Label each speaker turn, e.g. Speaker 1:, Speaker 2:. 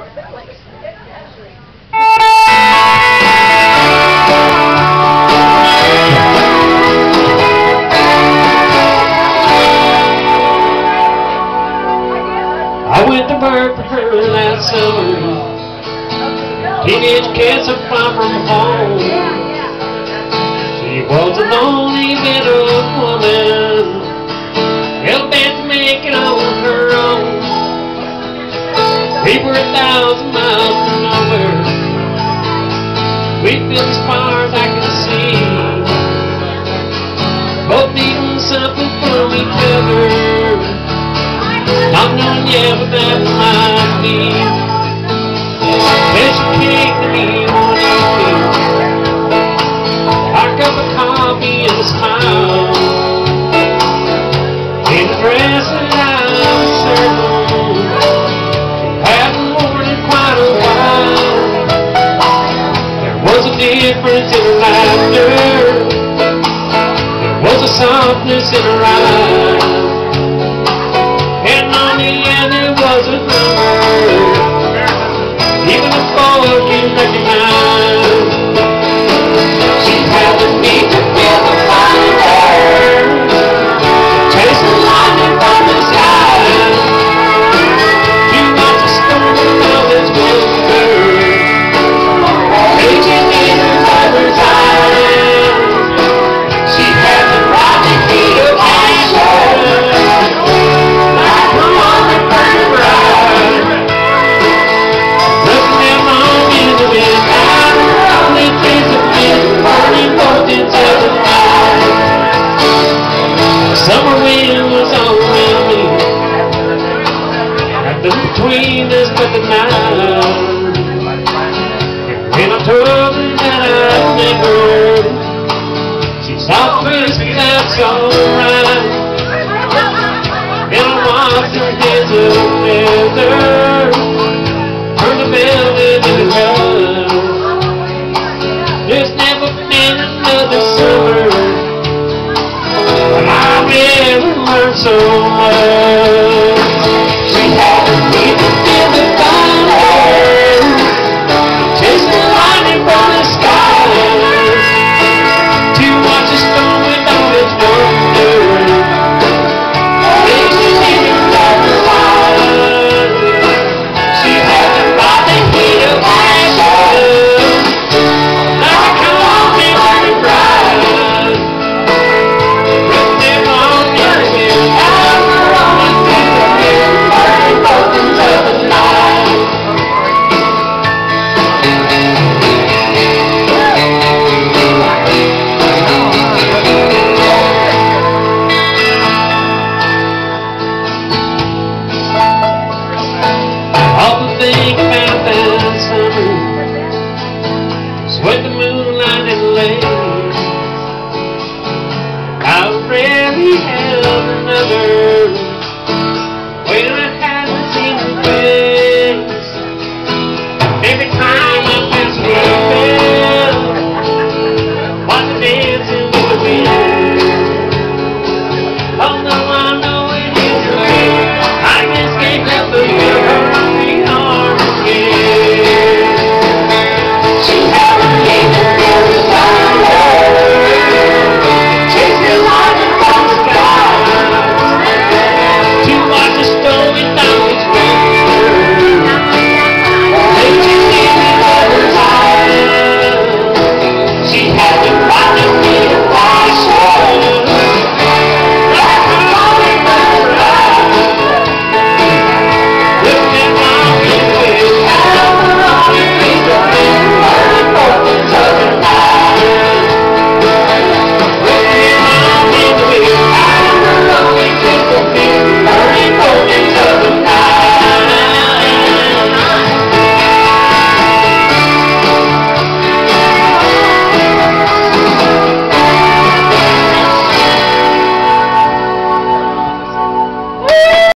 Speaker 1: I went to work for her last summer. Teenage are far from home. She was a lonely widowed woman, A thousand miles from nowhere. We've been as far as I can see. Both needing something from each other. Not knowing yet what that difference in her laughter. There was a softness in her eyes. summer wind was all around me. Nothing between us but the night. And when I told her that I remembered, she saw first that I saw right. And I watched her hands up leather, turned the velvet into color. There's never been another summer been hurt so much.